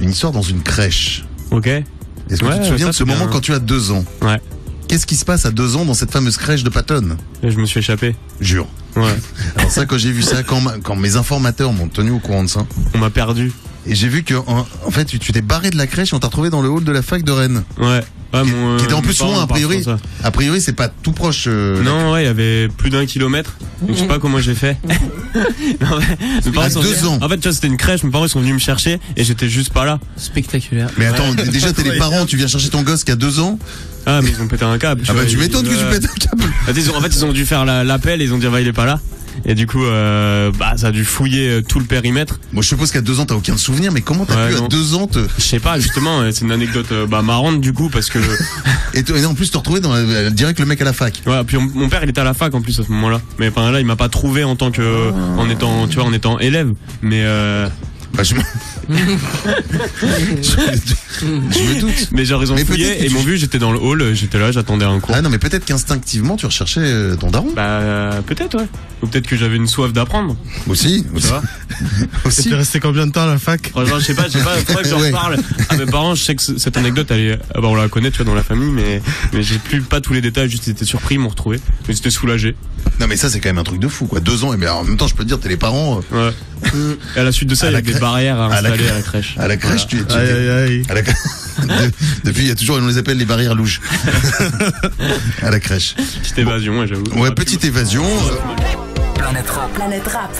une histoire dans une crèche. Ok. Est-ce que Ouais, tu te souviens ça, de ce moment quand tu as deux ans Ouais. Qu'est-ce qui se passe à deux ans dans cette fameuse crèche de Patton Et je me suis échappé. Jure. Ouais. Alors ça, quand j'ai vu ça, quand, ma- quand mes informateurs m'ont tenu au courant de ça, On m'a perdu. et j'ai vu que en, en fait tu tu t'es barré de la crèche et on t'a retrouvé dans le hall de la fac de Rennes. Ouais. Ouais, Qui- mon, qui était en euh, plus loin, a priori. A priori, c'est pas tout proche. euh, Non, ouais, il y avait plus d'un kilomètre. Donc je sais pas comment j'ai fait. non, mais, parents sont- deux ans. En fait, tu vois, c'était une crèche. Mes parents ils sont venus me chercher et j'étais juste pas là. Spectaculaire. Mais attends, déjà t'es les parents, tu viens chercher ton gosse qui a deux ans. Ah, mais ils ont pété un câble. Ah bah tu m'étonnes que tu pètes un câble. Ah, en fait, ils ont dû faire la- l'appel et ils ont dit, bah, il est pas là. Et du coup, euh, bah, ça a dû fouiller euh, tout le périmètre. Moi je suppose qu'à deux ans t'as aucun souvenir, mais comment t'as Ouais, pu à deux ans te Je sais pas, justement, euh, c'est une anecdote euh, bah, marrante du coup parce que et, en plus te retrouver dans la- direct le mec à la fac. ouais, puis on- mon père il était à la fac en plus à ce moment-là. Mais enfin là, il m'a pas trouvé en tant que en étant tu vois en étant élève, mais euh, Bah, je, me... je, je me doute. mais genre ils ont Mais fouillé et ils tu- m'ont vu, j'étais dans le hall, j'étais là, j'attendais un cours. Ah non mais peut-être qu'instinctivement tu recherchais euh, ton daron. Bah euh, peut-être ouais. Ou peut-être que j'avais une soif d'apprendre. Aussi, aussi. vois Et aussi. t'es resté combien de temps à la fac Franchement, je sais pas, je sais pas, faudrait que j'en Ouais. reparle à mes parents. Je sais que cette anecdote, elle est, ah bah, on la connaît, tu vois, dans la famille, mais, mais j'ai plus pas tous les détails, juste ils étaient surpris, ils m'ont retrouvé. Mais j'étais soulagé. Non mais ça c'est quand même un truc de fou quoi. Deux ans et mais alors, en même temps je peux te dire t'es les parents euh, Ouais. Et à la suite de ça, il y la a des barrières à à la installer à la crèche. à la crèche tu, tu Aïe aïe aïe. à la- De- depuis il y a toujours on les appelle les barrières louches à la crèche. Petite évasion, ouais, j'avoue. Ouais petite évasion. Planète Rap.